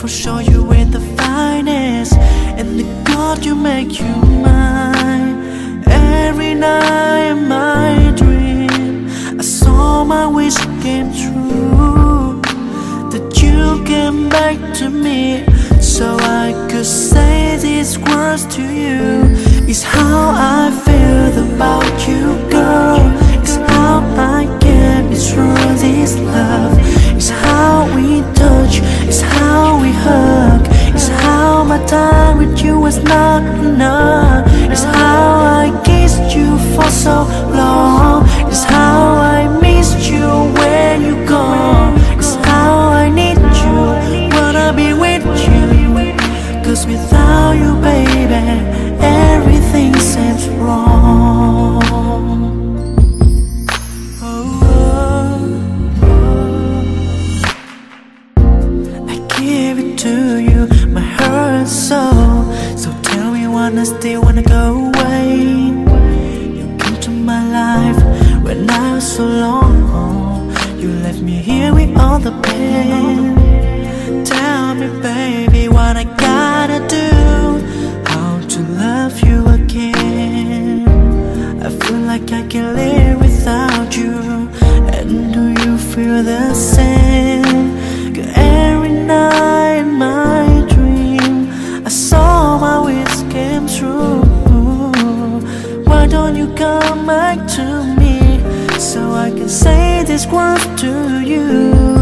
For sure you ain't the finest. And the God you make you mine. Every night in my dream. I saw my wish came true. That you came back to me. So I could say these words to you. Is how I feel about you. My time with you was not enough. It's how I kissed you for so long tell I still wanna go away. You came to my life when I was so long. You left me here with all the pain. Tell me, baby, what I gotta do. How to love you again. I feel like I can live without you. And do you feel the same? You come back to me so I can say these words to you?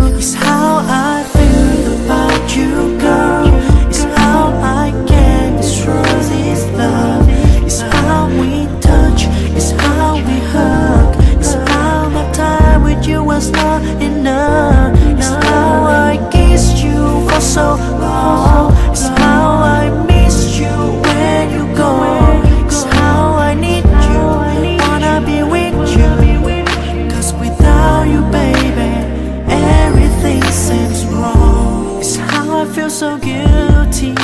Feel so guilty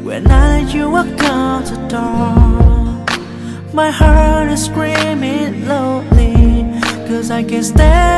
when I let you walk out the door. My heart is screaming lonely Cause I can't stand